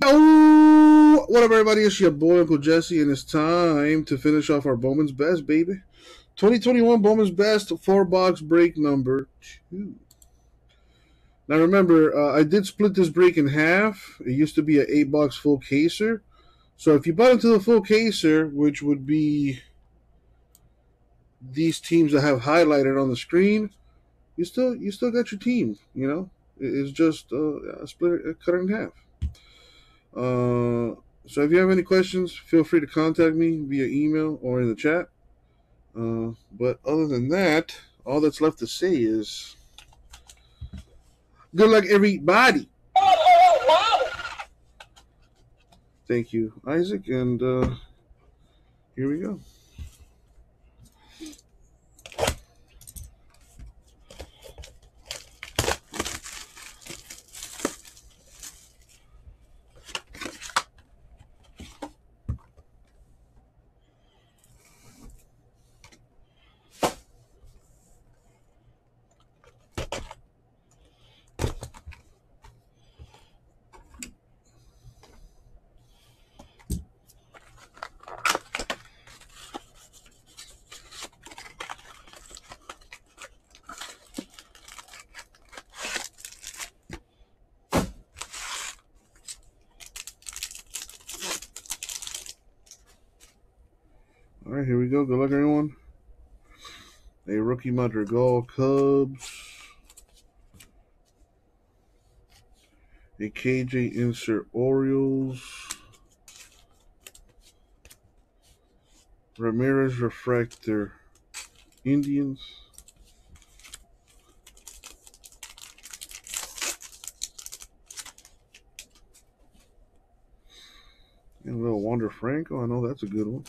Oh, what up, everybody? It's your boy Uncle Jesse, and it's time to finish off our Bowman's Best, baby. 2021 Bowman's Best four box break number two. Now, remember, uh, I did split this break in half. It used to be an eight box full caser. So if you bought into the full caser, which would be these teams that have highlighted on the screen, you still you still got your team. You know, it's just uh, split it, cut in half. Uh, so if you have any questions, feel free to contact me via email or in the chat. Uh, but other than that, all that's left to say is good luck, everybody. Thank you, Isaac, and uh, here we go. Go. Good luck, everyone. A rookie Madrigal Cubs. A KJ insert Orioles. Ramirez refractor Indians. And a little Wander Franco. I know that's a good one.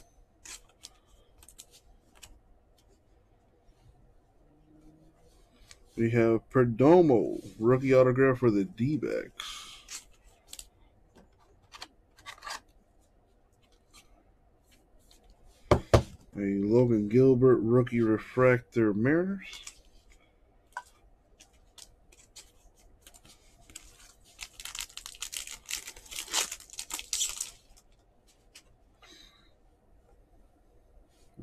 We have Perdomo, rookie autograph for the D backs. A Logan Gilbert, rookie refractor Mariners.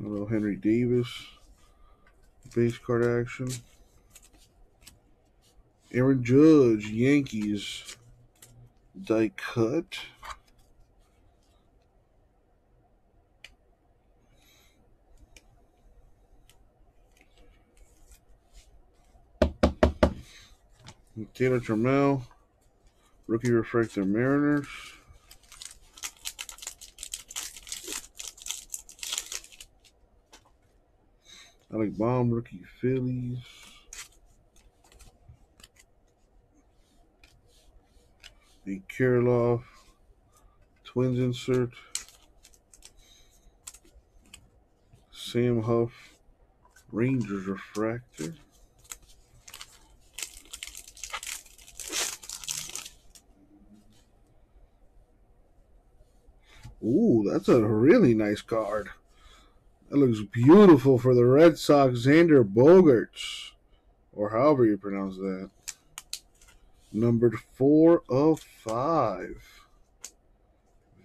A little Henry Davis, base card action. Aaron Judge, Yankees, die cut. Taylor Trammell, rookie refractor Mariners. Alec Bohm, rookie Phillies. The Kirilloff Twins insert, Sam Huff Rangers refractor. Ooh, that's a really nice card. That looks beautiful for the Red Sox, Xander Bogaerts, or however you pronounce that numbered four of five.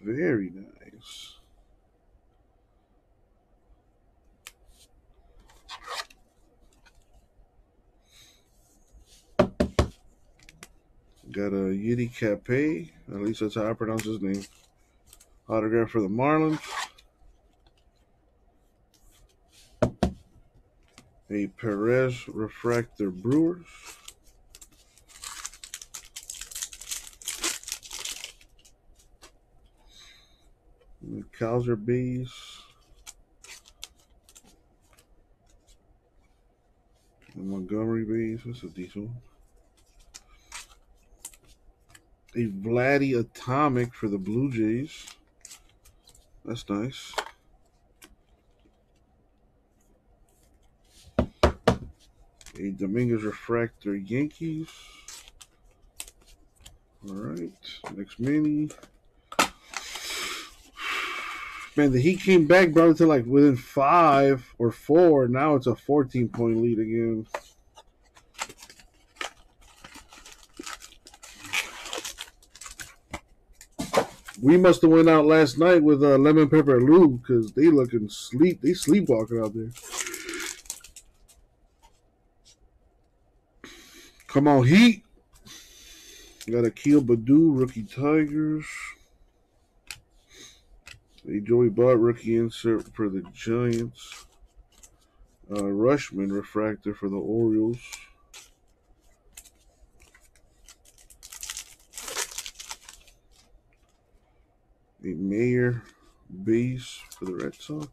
Very nice. Got a Yiddi Cappe, at least that's how I pronounce his name. Autograph for the Marlins. A Perez Refractor Brewers. Kaiser Bees. Montgomery Bees. That's a decent one. A Vladdy Atomic for the Blue Jays. That's nice. A Dominguez Refractor Yankees. All right. Next mini. Man, the Heat came back, brought it to like within five or four. Now it's a 14 point lead again. We must have went out last night with uh, lemon pepper Lou because they looking sleep. They sleepwalking out there. Come on, Heat. Got Akil Baddoo, rookie Tigers. A Joey Bart rookie insert for the Giants. Uh, Rutschman refractor for the Orioles. A Mayer base for the Red Sox.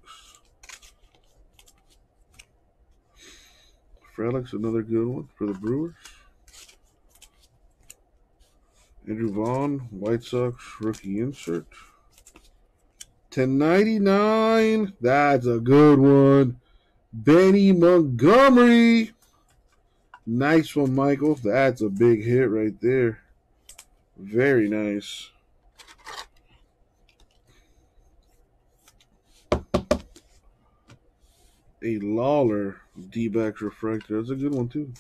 Frelick's another good one for the Brewers. Andrew Vaughn, White Sox rookie insert. 1099. That's a good one. Benny Montgomery. Nice one, Michael. That's a big hit right there. Very nice. A Lawlar D-back refractor. That's a good one, too.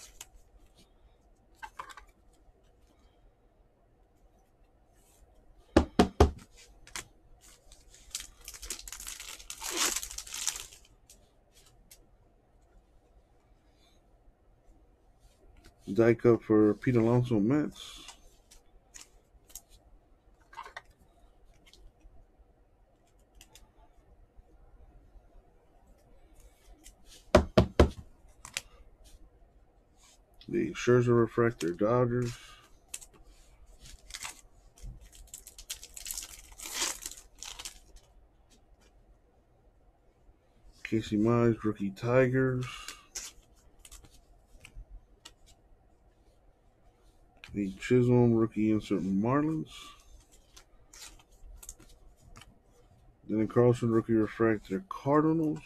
Die cut for Pete Alonso Mets. The Scherzer Refractor Dodgers. Casey Mize, Rookie Tigers. The Chisholm rookie insert Marlins. Then the Carlson rookie refractor Cardinals.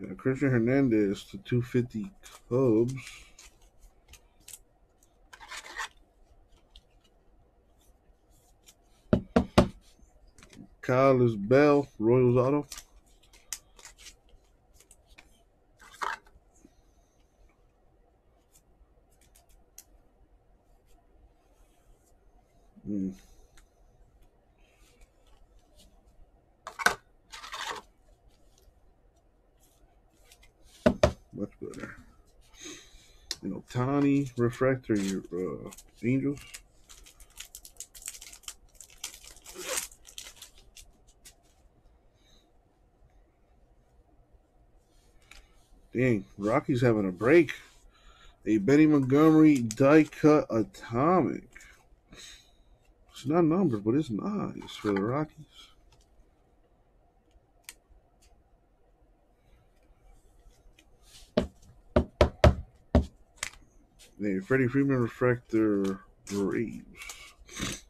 Got Christian Hernandez to 250 Cubs. Carlos Bell, Royals Auto. Hmm. Much better. You know, Tani refractor, your uh, Angels. Dang, Rocky's having a break. A Benny Montgomery die cut atomic. It's not numbered, but it's nice for the Rockies. The Freddie Freeman refractor Braves.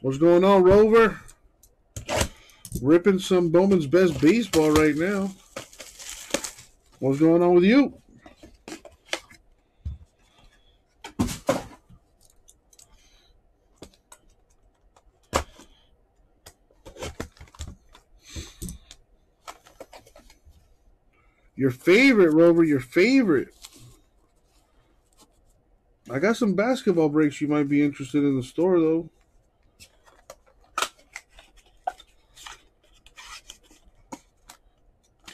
What's going on, Rover? Ripping some Bowman's best baseball right now. What's going on with you? Your favorite, Rover, your favorite. I got some basketball breaks you might be interested in the store, though.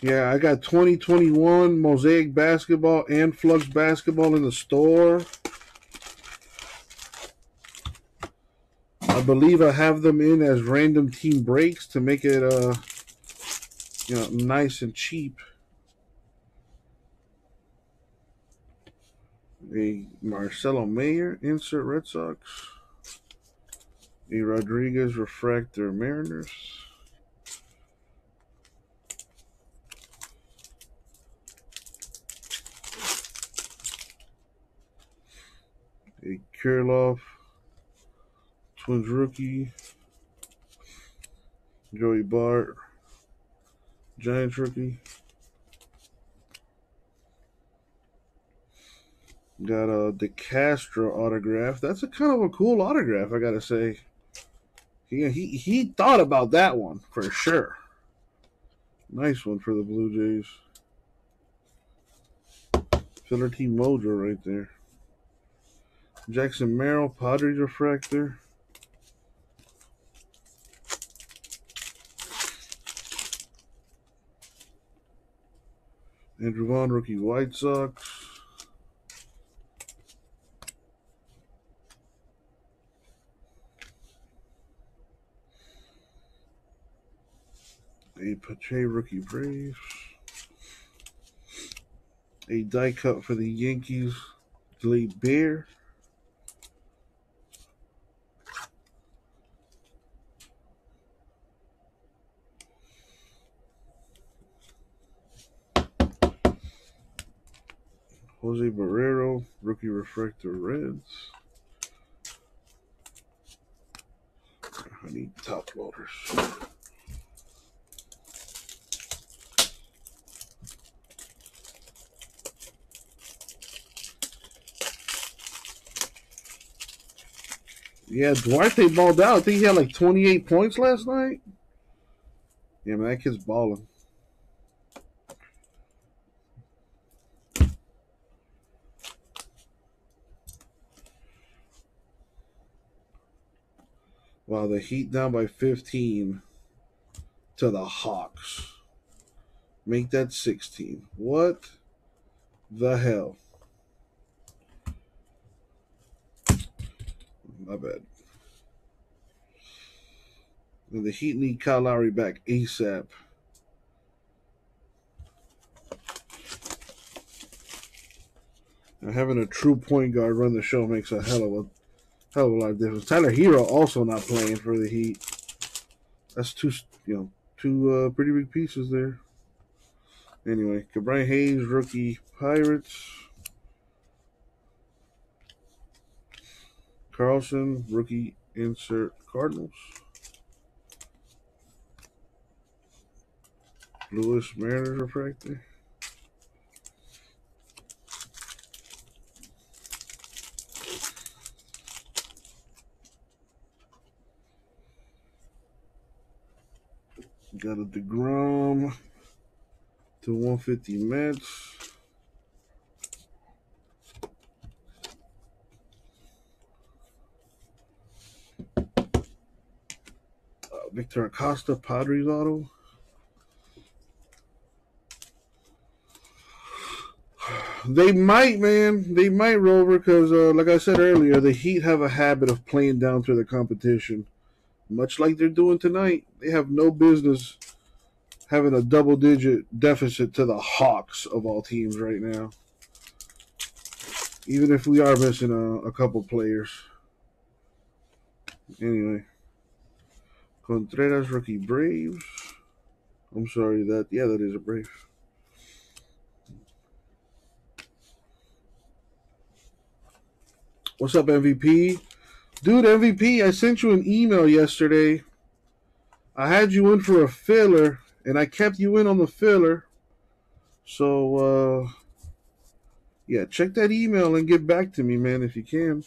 Yeah, I got 2021 Mosaic basketball and Flux basketball in the store. I believe I have them in as random team breaks to make it uh you know nice and cheap. A Marcelo Mayer insert Red Sox. A Rodriguez refractor Mariners. A Kirilloff, Twins rookie, Joey Bart, Giants rookie. Got uh, a DeCastro autograph. That's a kind of a cool autograph, I gotta say. He he he thought about that one for sure. Nice one for the Blue Jays. Filler Team Mojo right there. Jackson Merrill, Padres refractor. Andrew Vaughn, rookie White Sox. A Pache rookie Braves. A die cut for the Yankees, Gleyber. Jose Barrero, rookie refractor Reds. I need top loaders. Yeah, Duarte balled out. I think he had like 28 points last night. Yeah, man, that kid's balling. Wow, the Heat down by 15 to the Hawks. Make that 16. What the hell? My bad. And the Heat need Kyle Lowry back ASAP. Now, having a true point guard run the show makes a hell of a hell of a lot of difference. Tyler Herro also not playing for the Heat. That's two, you know, two uh, pretty big pieces there. Anyway, Ke'Bryan Hayes, rookie Pirates. Carlson, rookie insert Cardinals. Lewis Mariners refractor. Got a DeGrom to 150 Mets. Uh, Victor Acosta, Padres auto. They might, man. They might, Rover, because, uh, like I said earlier, the Heat have a habit of playing down to the competition. Much like they're doing tonight. They have no business having a double digit deficit to the Hawks of all teams right now. Even if we are missing a, a couple players. Anyway. Contreras, rookie Braves. I'm sorry, that, yeah, that is a Brave. What's up, MVP? Dude, MVP, I sent you an email yesterday. I had you in for a filler, and I kept you in on the filler. So, uh, yeah, check that email and get back to me, man, if you can.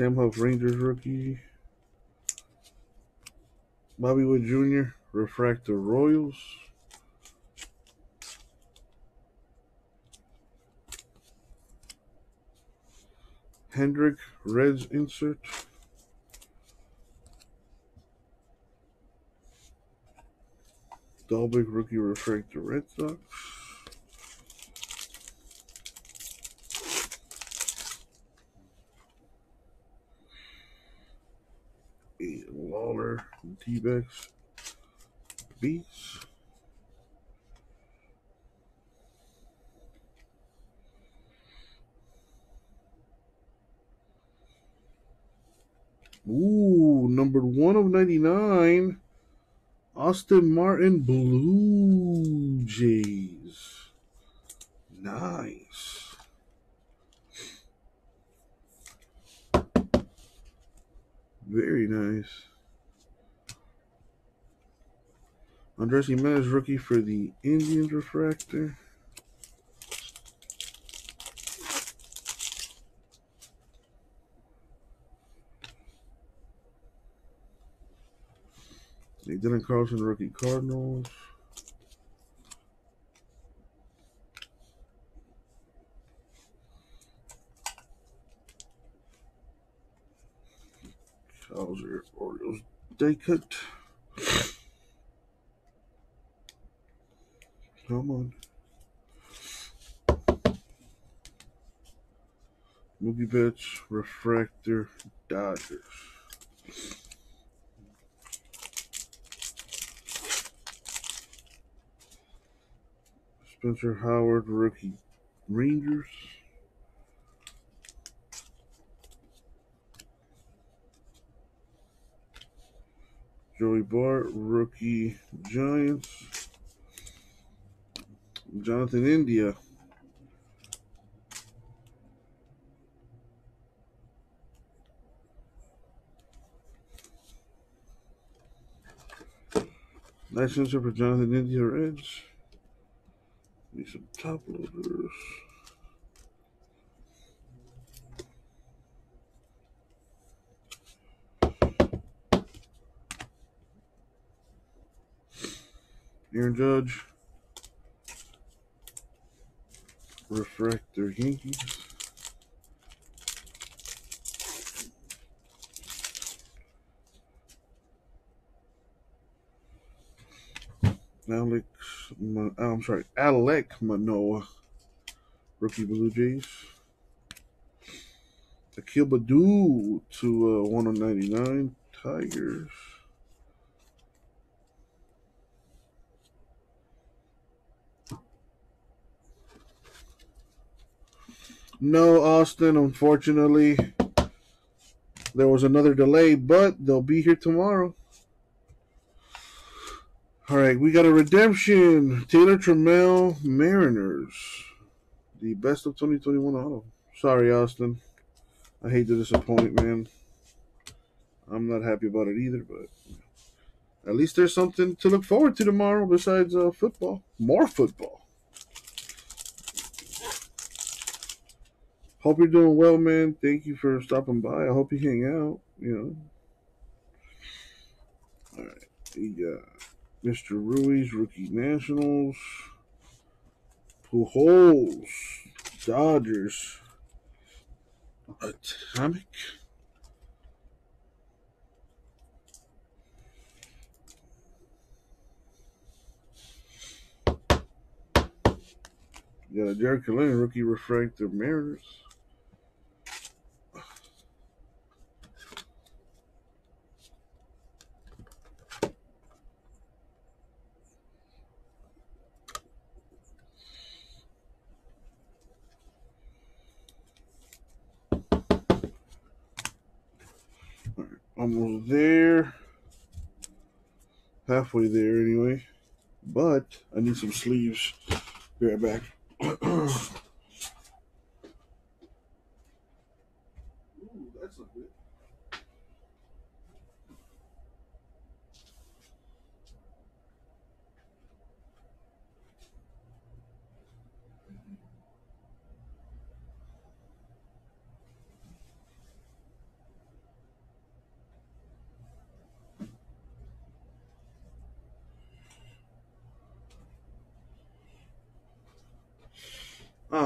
Sam Huff Rangers rookie. Bobby Witt Jr. Refractor Royals. Hendrick Reds insert. Dalbec rookie refractor Red Sox. A D-backs Beats. Ooh, number one of 99. Austin Martin Blue Jays. Nice. Very nice. Andres Gimenez, rookie for the Indians refractor. Dylan Carlson, rookie Cardinals. Hauser, Orioles, day cut. Come on. Mookie Betts, Refractor, Dodgers. Spencer Howard, rookie, Rangers. Joey Bart, rookie, Giants. Jonathan India. Nice answer for Jonathan India Reds. Need some top loaders. Aaron Judge. Refractor Yankees. Alex, oh, I'm sorry, Alek Manoah, rookie Blue Jays. Akil Baddoo to uh, 199 Tigers. No, Austin, unfortunately, there was another delay, but they'll be here tomorrow. All right, we got a redemption. Taylor Trammell, Mariners. The best of 2021 auto. Sorry, Austin. I hate to disappoint, man. I'm not happy about it either, but at least there's something to look forward to tomorrow besides uh, football. More football. Hope you're doing well, man. Thank you for stopping by. I hope you hang out. You know. All right, we got Mr. Ruiz, rookie Nationals. Pujols, Dodgers. Atomic. You got a Jarred Kelenic, rookie refractor Mariners. Almost there. Halfway there, anyway. But I need some sleeves. Be right back.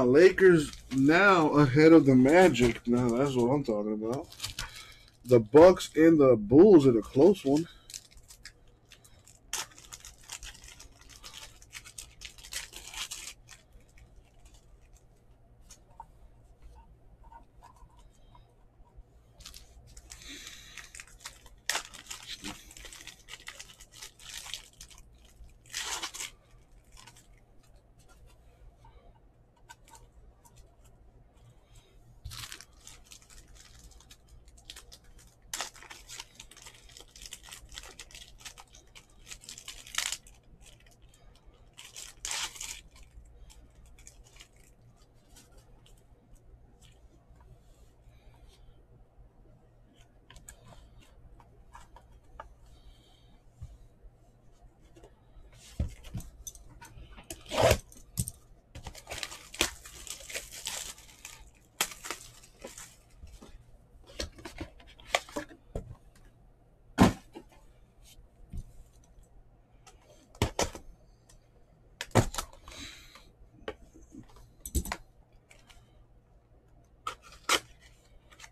Lakers now ahead of the Magic. Now that's what I'm talking about. The Bucks and the Bulls are a close one.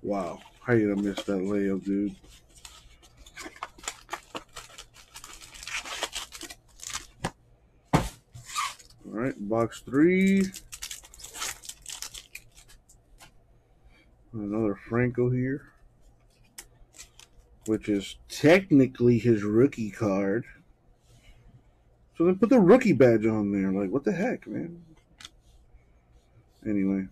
Wow. How you gonna miss that layup, dude? All right, box three. Another Franco here, which is technically his rookie card. So then put the rookie badge on there. Like, what the heck, man? Anyway.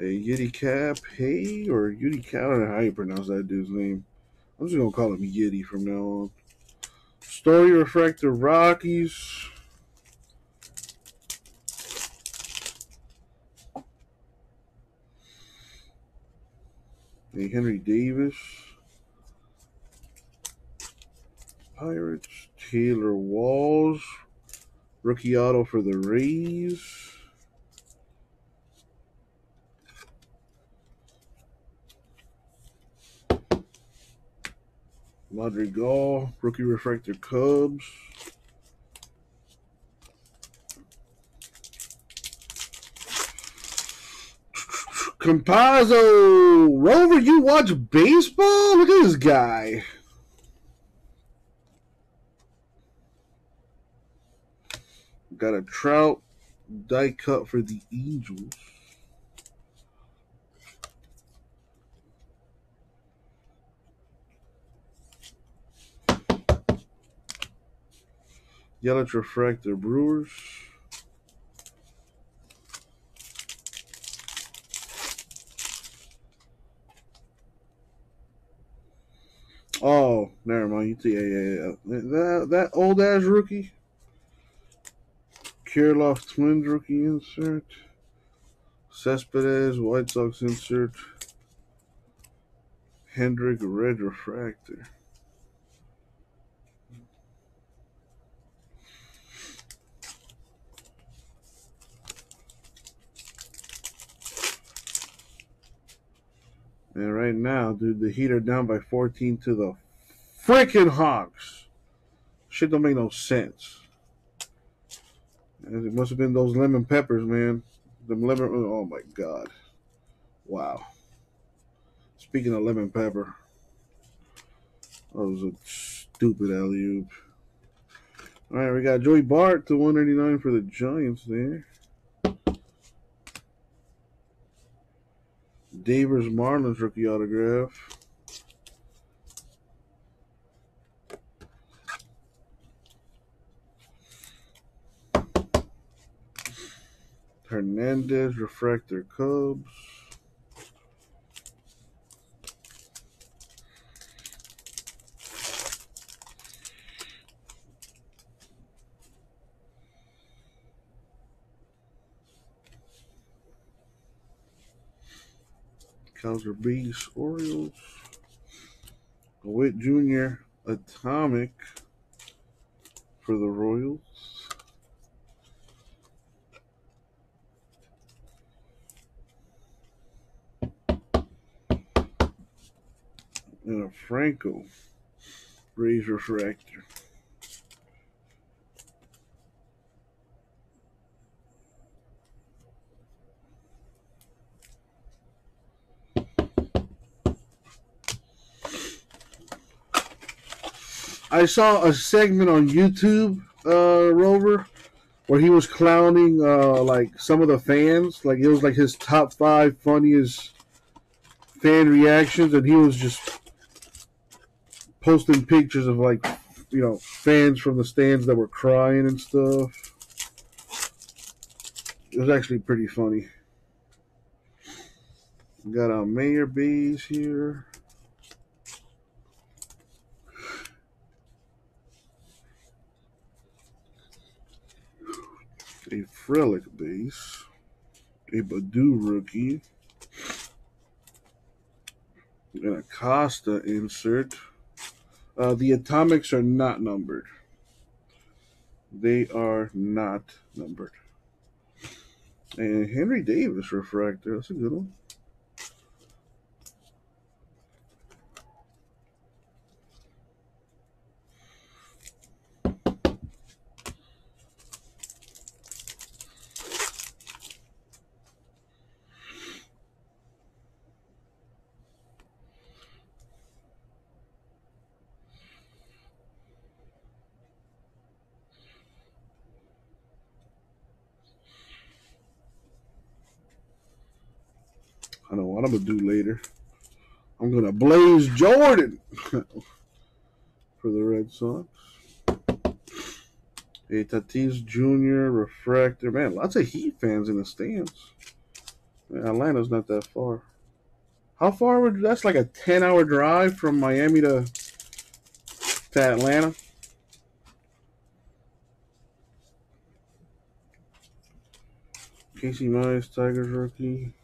A Yiddy Cap, hey, or Yiddy Cap, I don't know how you pronounce that dude's name. I'm just to call him Yiddy from now on. Story Refractor Rockies. A Henry Davis. Pirates. Taylor Walls. Rookie auto for the Rays. Madrigal, rookie refractor Cubs. Campazzo, Rover, you watch baseball? Look at this guy. Got a Trout die cut for the Angels. Yellow Refractor Brewers. Oh, never mind. You yeah, yeah, yeah. That that old ass rookie. Kirilloff Twins rookie insert. Cespedes White Sox insert. Hendrick Red Refractor. And right now, dude, the Heat are down by 14 to the freaking Hawks. Shit don't make no sense. It must have been those lemon peppers, man. The lemon. Oh my god! Wow. Speaking of lemon pepper, that was a stupid alley oop. All right, we got Joey Bart to 199 for the Giants there. Devers Marlins rookie autograph. Hernandez refractor Cubs. Kaiser Beast Orioles. Witt Jr. Atomic for the Royals. And a Franco Rays Refractor. I saw a segment on YouTube, uh, Rover, where he was clowning uh, like some of the fans. Like it was like his top five funniest fan reactions, and he was just posting pictures of like you know fans from the stands that were crying and stuff. It was actually pretty funny. We got our mayor bees here. A Frelick base, a Baddoo rookie, and a Costa insert. Uh, the atomics are not numbered. They are not numbered. And Henry Davis refractor. That's a good one. what I'm gonna do later. I'm gonna blaze Jordan for the Red Sox. A Tatis Jr. refractor. Man, lots of Heat fans in the stands. Man, Atlanta's not that far. How far would that's like a 10 hour drive from Miami to to Atlanta? Casey Mize, Tigers rookie.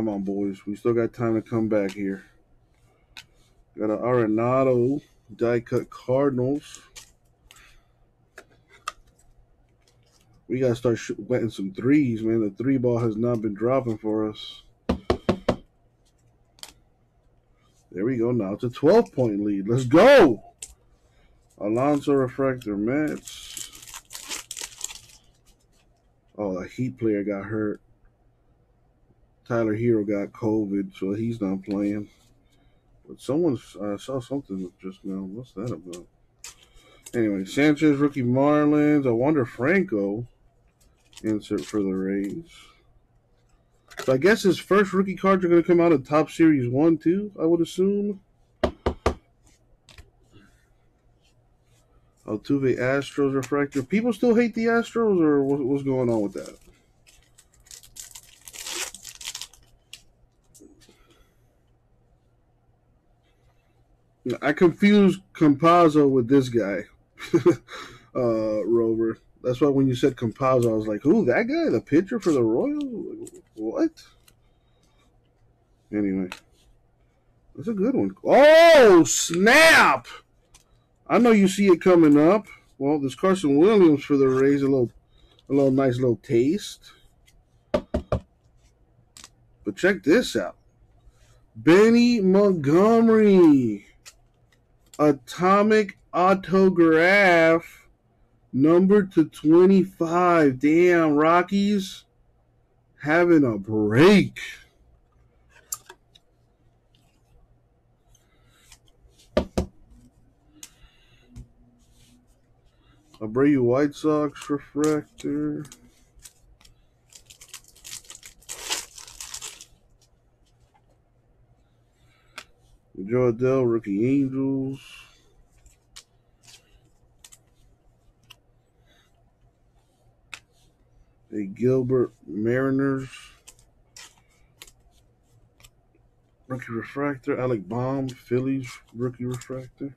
Come on, boys. We still got time to come back here. Got an Arenado die cut Cardinals. We got to start wetting some threes, man. The three ball has not been dropping for us. There we go. Now it's a 12 point lead. Let's go. Alonso Refractor Mets. Oh, a Heat player got hurt. Tyler Herro got COVID, so he's not playing. But someone I saw something just now. What's that about? Anyway, Sanchez, rookie Marlins. I Wander Franco insert for the Rays. So I guess his first rookie cards are going to come out of Topps Series 1, too, I would assume. Altuve Astros refractor. People still hate the Astros, or what's going on with that? I confused Campazzo with this guy, uh, Rover. That's why when you said Campazzo, I was like, "Who that guy? The pitcher for the Royals? What?" Anyway, that's a good one. Oh snap! I know you see it coming up. Well, there's Carson Williams for the Rays. A little, a little nice little taste. But check this out. Benny Montgomery. Atomic autograph. Number to 25. Damn, Rockies having a break. Abreu White Sox refractor. Jo Adell, Rookie Angels. A Gilbert Mariners. Rookie Refractor. Alec Bohm, Phillies Rookie Refractor.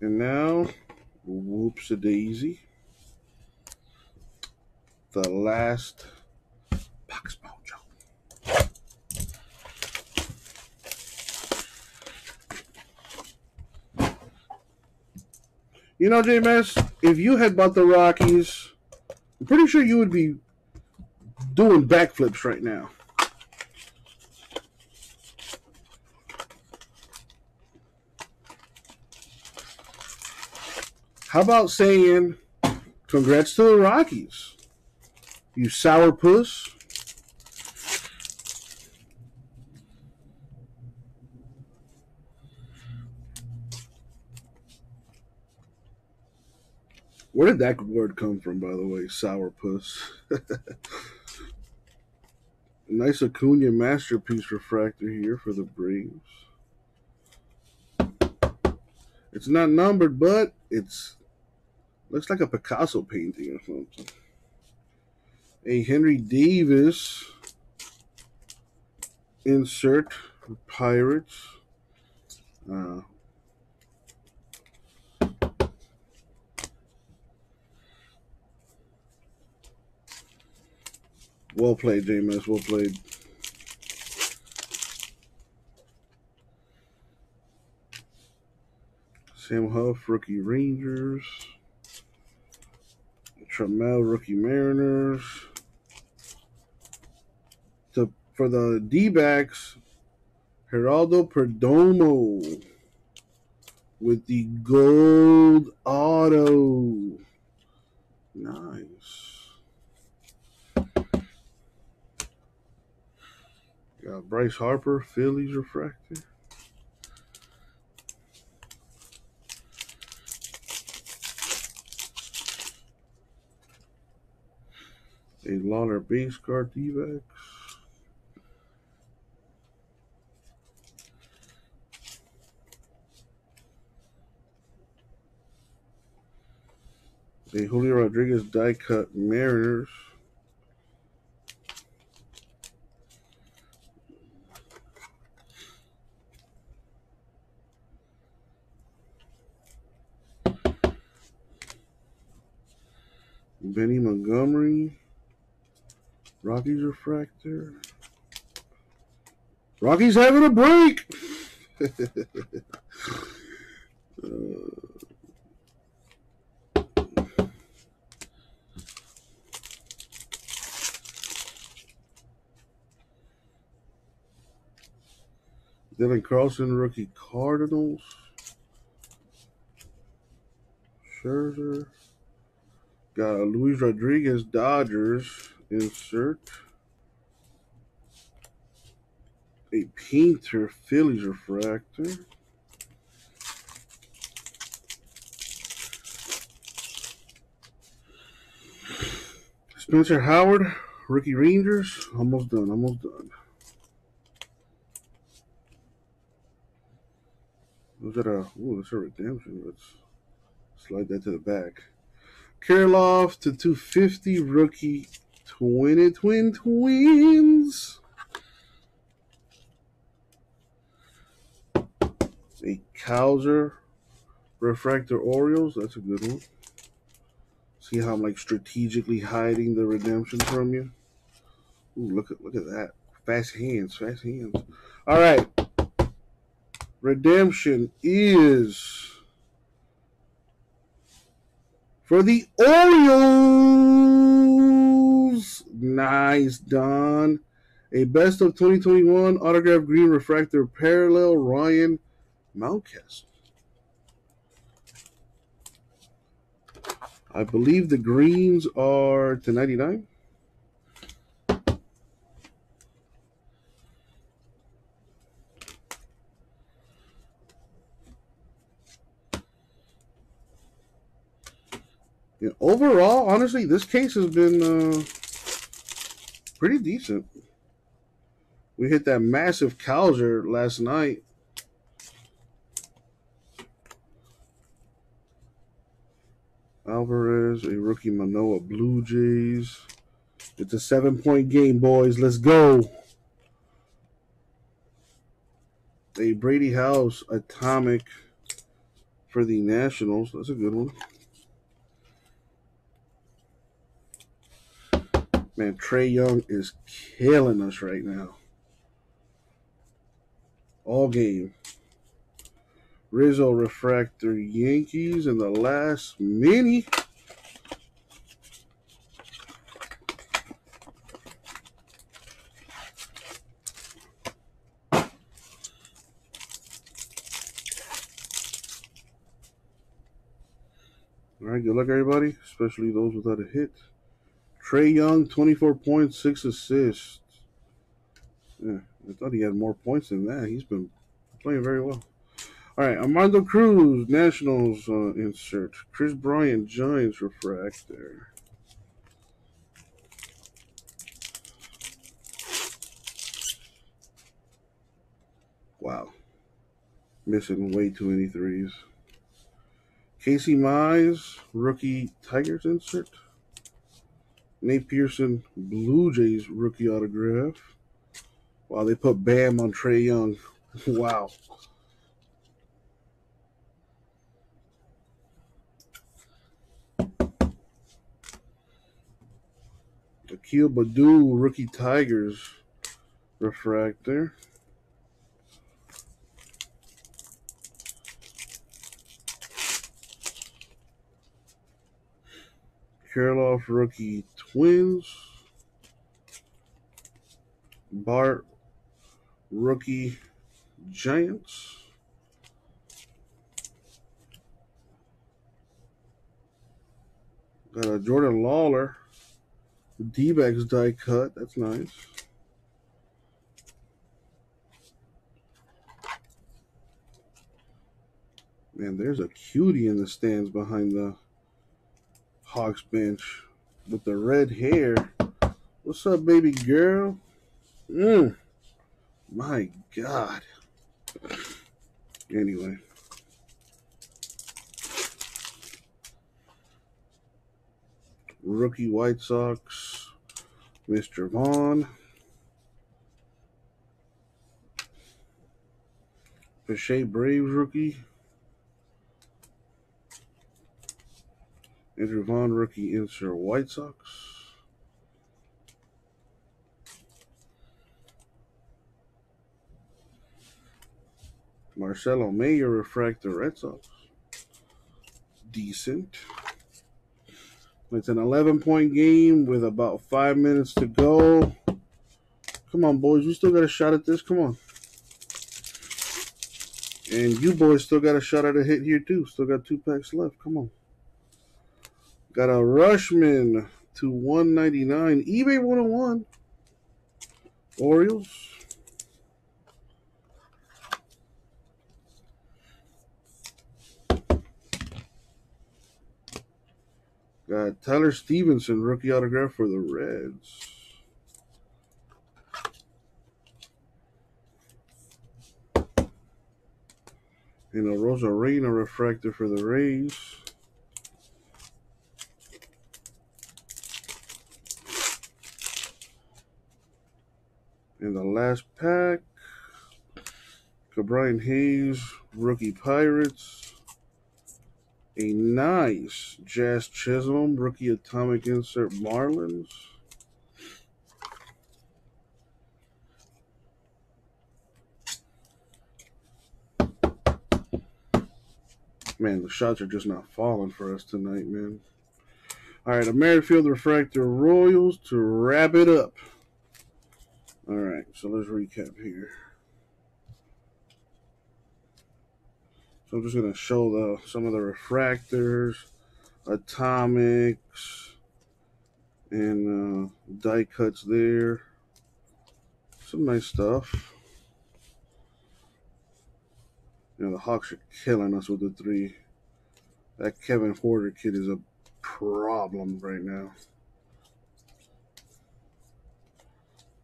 And now, whoops a daisy. The last box mojo. You know, JMS, if you had bought the Rockies, I'm pretty sure you would be doing backflips right now. How about saying congrats to the Rockies? You sour Where did that word come from, by the way? Sour puss. nice Acuna masterpiece refractor here for the Braves. It's not numbered, but it's looks like a Picasso painting or something. A Henry Davis insert for Pirates. Uh, well played, James. Well played. Sam Huff, rookie Rangers. Trammell, rookie Mariners. To, for the D backs, Geraldo Perdomo with the gold auto. Nice. Got Bryce Harper, Phillies refractor. A Lawlar base card, D-backs. A Julio Rodriguez die cut Mariners. Rockies refractor. Rockies having a break. uh, Dylan Carlson, rookie Cardinals. Scherzer. Got Luis Rodriguez, Dodgers. Insert. A painter, Phillies refractor. Spencer Howard, rookie Rangers. Almost done, almost done. Was that a, ooh, that's a redemption. Let's slide that to the back. Kirilloff to 250, rookie Twin Twin Twins. A Cowser Refractor Orioles. That's a good one. See how I'm like strategically hiding the redemption from you? Ooh, look at look at that. Fast hands, fast hands. All right. Redemption is for the Orioles. Nice, Don. A best of 2021 autograph green refractor parallel Ryan Mountcastle. I believe the greens are to 99. Yeah, overall, honestly, this case has been uh, pretty decent. We hit that massive Cowser last night. Alvarez, a rookie Manoah Blue Jays. It's a seven point game, boys. Let's go. A Brady House Atomic for the Nationals. That's a good one. Man, Trae Young is killing us right now. All game. Rizzo Refractor Yankees in the last mini. All right, good luck, everybody, especially those without a hit. Trae Young, 24 points, 6 assists. Yeah, I thought he had more points than that. He's been playing very well. All right, Armando Cruz, Nationals uh, insert. Kris Bryant, Giants refractor. Wow. Missing way too many threes. Casey Mize, rookie Tigers insert. Nate Pearson, Blue Jays rookie autograph. Wow, they put Bam on Trae Young. wow. Akil Baddoo, rookie Tigers refractor. Kirilloff, rookie Twins. Bart, rookie Giants. Got a Jordan Lawlar, D-backs die cut. That's nice. Man, there's a cutie in the stands behind the Hawks bench with the red hair. What's up, baby girl? Mm. My God. Anyway. rookie White Sox, Mr. Vaughn. Pache Braves rookie. Andrew Vaughn rookie insert White Sox. Marcelo Mayer refractor Red Sox. Decent. It's an 11 point game with about five minutes to go. Come on, boys. We still got a shot at this. Come on. And you boys still got a shot at a hit here, too. Still got two packs left. Come on. Got a Rutschman to 199. eBay 101. Orioles. Got Tyler Stephenson, rookie autograph for the Reds. And a Arozarena refractor for the Rays. In the last pack, Brian Hayes, rookie Pirates. A nice Jazz Chisholm, rookie atomic insert Marlins. Man, the shots are just not falling for us tonight, man. All right, a Merrifield Refractor Royals to wrap it up. All right, so let's recap here. So I'm just going to show the some of the refractors, atomics, and uh, die cuts there. Some nice stuff. You know, the Hawks are killing us with the three. That Kevin Porter kid is a problem right now.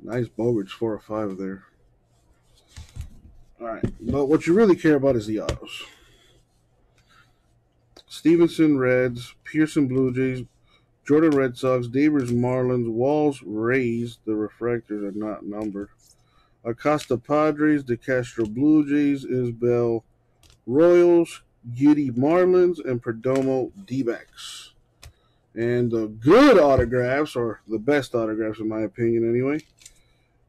Nice Bogaerts, four or five there. All right, but what you really care about is the autos. Stephenson Reds, Pearson Blue Jays, Jordan Red Sox, Devers Marlins, Walls Rays. The refractors are not numbered. Acosta Padres, DeCastro Blue Jays, Isbel Royals, Yiddi Marlins, and Perdomo D-backs. And the good autographs, or the best autographs in my opinion anyway,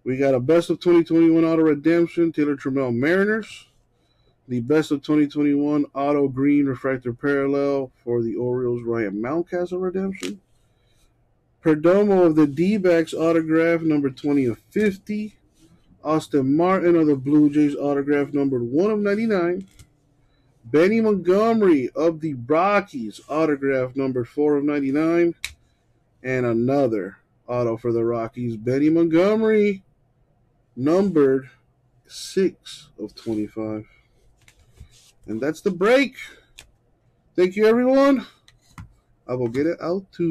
we got a best of 2021 auto redemption, Taylor Trammell Mariners. The best of 2021 auto green refractor parallel for the Orioles, Ryan Mountcastle redemption. Perdomo of the D backs autograph number 20 of 50. Austin Martin of the Blue Jays autograph numbered 1 of 99. Benny Montgomery of the Rockies autograph number 4 of 99. And another auto for the Rockies. Benny Montgomery numbered 6 of 25. And that's the break. Thank you, everyone. I will get it out to